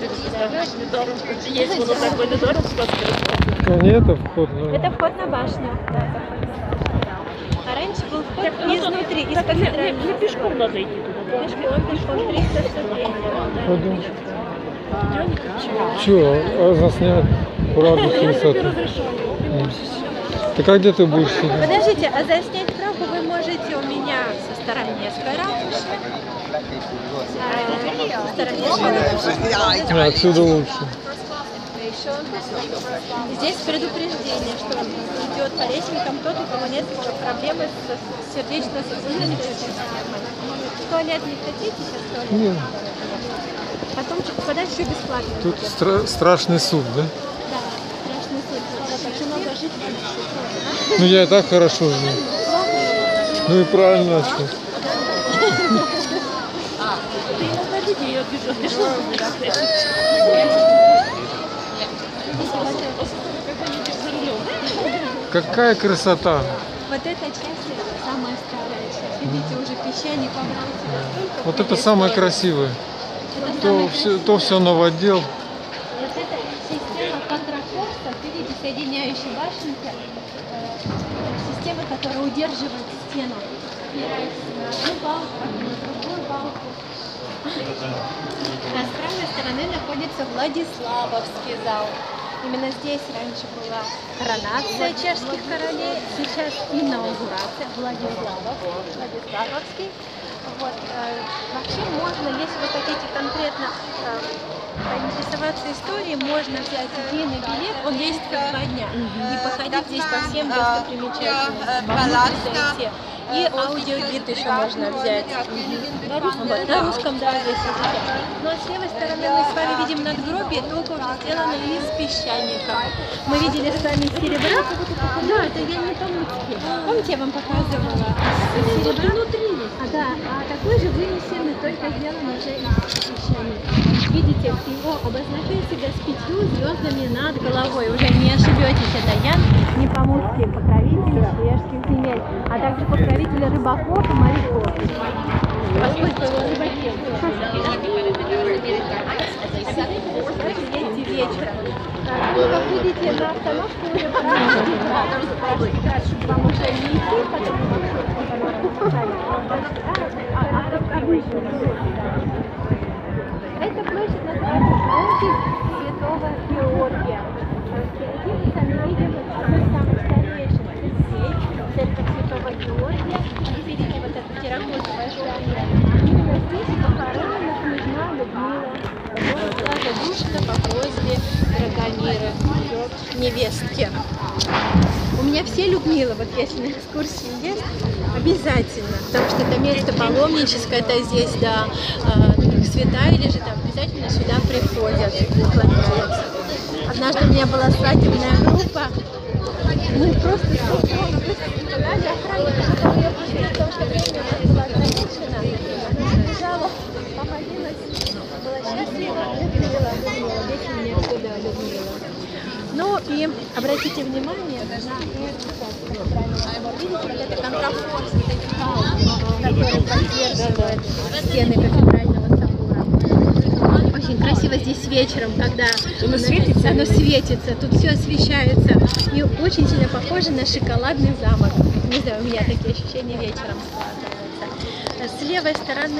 Ты представляешь, недаром. Есть воно так би недаром сказати. А не это вход. ну, Это вход на башню. Да, это вход на башню. А раньше был вход Так, ну, изнутри, из Так, не, не, кафедральной. не пішком треба йти туди. да? Пешком, пешком 300 ступеней. Пойдем. Дядька, чи? Че, а заснять правду Я тобі красоту. розрішаю. М. Так а где ты будешь сидеть? Подождите, а заснять правду вы можете у меня со стороны ракуши. А, со стороны ракуши. А, отсюда лучше. Здесь предупреждение, что идет по лестникам тот, у кого нет проблемы с сердечно-сосудистой системой. В туалет не хотите сейчас в туалет? Нет, Потом подать еще бесплатно. тут стра- страшный суд, да? Да, страшный суд. Надо так много жить Ну я и так хорошо живу. Ну и правильно, а что? Ти іногда людей я біжу, пішла. Когда едешь за рулем. Какая красота! Вот эта часть это самая старая часть. Видите, уже песчаник вобрал в себя столько Вот это пределов. самое красивое. Это То самое все, то все новодел. Соединяющие башенки, э, система, которая удерживает стену, опираясь на одну балку, на другую балку. А с правой стороны находится Владиславовский зал. Именно здесь раньше была коронация чешских королей, сейчас инаугурация Владиславов, Владиславовский. Вот, э, вообще можно, если вы хотите конкретно э, поинтересоваться историей, можно взять единый билет, он действует два дня, и походить здесь по всем достопримечательностям, зайти. И аудиогид еще можно взять. Вот, на русском, да, здесь языке. Ну а с левой стороны мы с вами видим надгробие, только уже сделано из песчаника. Мы видели с вами серебра. Да, это я не Калмыцкий. Помните, я вам показывала? Серебра внутри. А, да, а такой же вынесенный, только сделан уже из песчаника. Видите, его обозначает себя с пятью звездами над головой. Уже не ошибетесь, это Ян Непомуцкий, покровитель чешских земель, а также покровитель рыбаков и моряков. Поскольку его рыбаки едете вечером. А, Ну, как видите, на остановке уже чтобы вам уже не идти, потом Это площадь называется площадь Святого Георгия. Впереди мы видим одну из самых старейших церквей, церковь Святого Георгия. И видите вот это терракотовое здание. Именно здесь похоронена княжна Людмила, которая была задушена по просьбе Драгомира, ее невестки. Меня все Людмилы, вот если на экскурсии есть, обязательно, потому что это место паломническое, это здесь, да, э, святая или же там обязательно сюда приходят. Однажды у меня была свадебная группа, ну просто чтобы я Людмила, дети мне отсюда Людмила. Ну и обратите внимание на это контрафорс, вот эти палки, которые поддерживают стены кафедрального собора. Очень красиво здесь вечером, когда Оно светится? оно светится, тут все освещается. И очень сильно похоже на шоколадный замок. Не знаю, у меня такие ощущения вечером складываются. С левой стороны